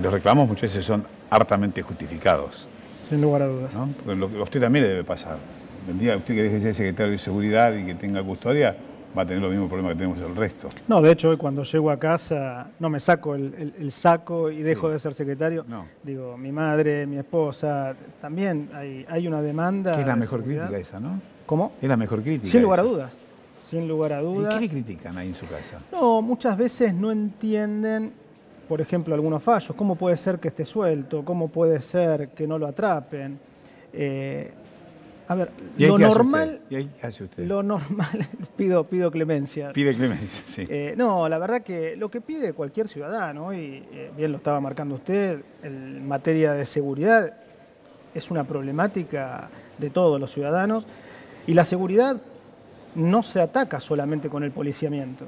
Los reclamos muchas veces son hartamente justificados. Sin lugar a dudas. ¿no? Porque lo que a usted también le debe pasar. El día usted que deje de ser secretario de seguridad y que tenga custodia, va a tener los mismos problemas que tenemos el resto. No, de hecho, hoy cuando llego a casa no me saco el, el- el saco y dejo Sí. de ser secretario. No. Digo, mi madre, mi esposa, también hay, hay una demanda. Que es la de mejor seguridad. crítica esa, ¿no? ¿Cómo? Es la mejor crítica. Sin lugar a dudas. Sin lugar a ¿Y dudas. qué le critican ahí en su casa? No, muchas veces no entienden, por ejemplo, algunos fallos. ¿Cómo puede ser que esté suelto? ¿Cómo puede ser que no lo atrapen? Eh, a ver, ¿Y ahí lo hace normal? ¿Y ahí hace usted? lo normal, pido, pido clemencia. Pide clemencia, sí. Eh, no, la verdad que lo que pide cualquier ciudadano, y eh, bien lo estaba marcando usted, en materia de seguridad es una problemática de todos los ciudadanos y la seguridad no se ataca solamente con el policiamiento.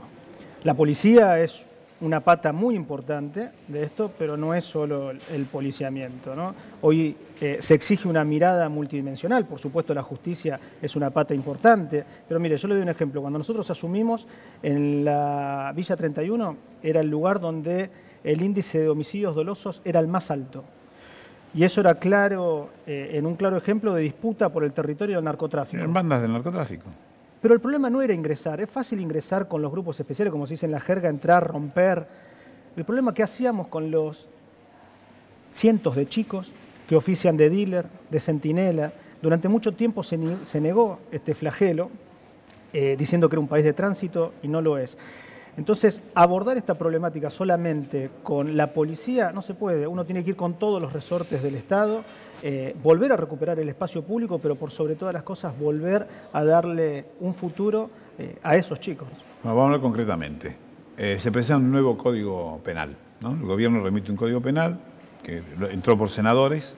La policía es una pata muy importante de esto, pero no es solo el, policiamiento. ¿no? Hoy eh, se exige una mirada multidimensional, por supuesto la justicia es una pata importante, pero mire, yo le doy un ejemplo. Cuando nosotros asumimos en la Villa 31 era el lugar donde el índice de homicidios dolosos era el más alto. Y eso era claro, eh, en un claro ejemplo de disputa por el territorio del narcotráfico. En bandas del narcotráfico. Pero el problema no era ingresar, es fácil ingresar con los grupos especiales, como se dice en la jerga, entrar, romper. El problema que hacíamos con los cientos de chicos que ofician de dealer, de centinela, durante mucho tiempo se, negó este flagelo, eh, diciendo que era un país de tránsito y no lo es. Entonces, abordar esta problemática solamente con la policía no se puede. Uno tiene que ir con todos los resortes del Estado, eh, volver a recuperar el espacio público, pero por sobre todas las cosas volver a darle un futuro eh, a esos chicos. Bueno, vamos a hablar concretamente. Eh, se presenta un nuevo código penal. ¿no? El gobierno remite un código penal que entró por senadores,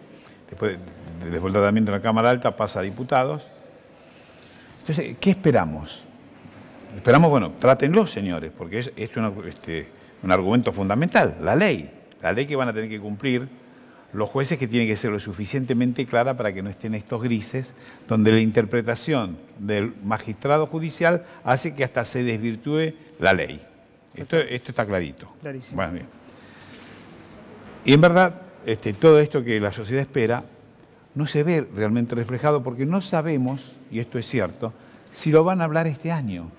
después, del tratamiento en la Cámara Alta pasa a diputados. Entonces, ¿qué esperamos? Esperamos, bueno, trátenlo, señores, porque es, es una- este, un argumento fundamental, la ley. La ley que van a tener que cumplir los jueces que tiene que ser lo suficientemente clara para que no estén estos grises, donde la interpretación del magistrado judicial hace que hasta se desvirtúe la ley. Esto, esto está clarito. Clarísimo. Bueno, bien. Y en verdad, este, todo esto que la sociedad espera no se ve realmente reflejado porque no sabemos, y esto es cierto, si lo van a hablar este año.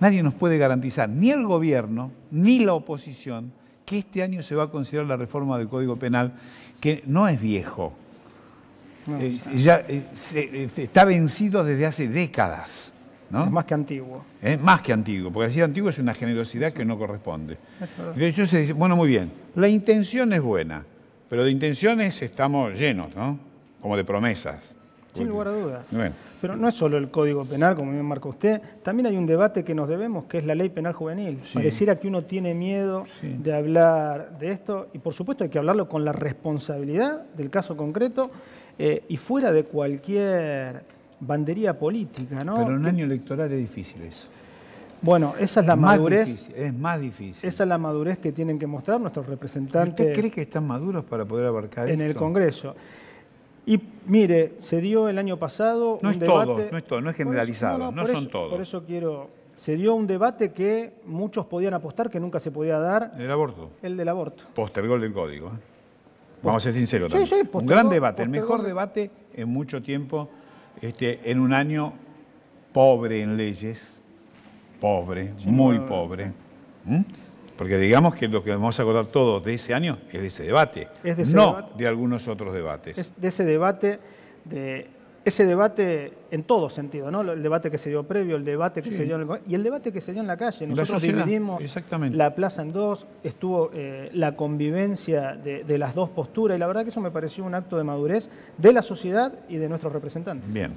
Nadie nos puede garantizar, ni el gobierno, ni la oposición, que este año se va a considerar la reforma del Código Penal, que no es viejo, No, Eh, ya eh, se- eh, está vencido desde hace décadas. ¿no? Es más que antiguo. Es más que antiguo, porque decir antiguo es una generosidad que no corresponde. Entonces bueno, muy bien, la intención es buena, pero de intenciones estamos llenos, ¿no? Como de promesas. Sin lugar a dudas. Bueno, Pero no es solo el Código Penal, como bien marca usted, también hay un debate que nos debemos, que es la Ley Penal Juvenil. Sí. Pareciera que uno tiene miedo Sí. de hablar de esto, y por supuesto hay que hablarlo con la responsabilidad del caso concreto eh, y fuera de cualquier bandería política, ¿no? pero en un año electoral es difícil eso. Bueno, esa es la Más madurez, difícil, es más difícil. esa es la madurez que tienen que mostrar nuestros representantes ¿Usted cree que están maduros para poder abarcar en el esto? Congreso. Y mire, se dio el año pasado No un es debate. todo, no es todo, no es eso- generalizado, no son eso- todos. Por eso quiero. Se dio un debate que muchos podían apostar que nunca se podía dar, El aborto, el del aborto. postergó el del código. ¿eh? Vamos a ser sinceros Sí, sí, Un postergó- gran debate, el mejor debate en mucho tiempo, este, en un año pobre en leyes, pobre, muy pobre. ¿Mm? Porque digamos que lo que vamos a acordar todos de ese año es de ese debate, Es de ese no debate. de algunos otros debates. Es de ese debate, de ese debate en todo sentido, ¿no? El debate que se dio previo, el debate que Sí. se dio en el y el debate que se dio en la calle. La Nosotros dividimos la plaza en dos, estuvo eh, la convivencia de, de las dos posturas y la verdad que eso me pareció un acto de madurez de la sociedad y de nuestros representantes. Bien.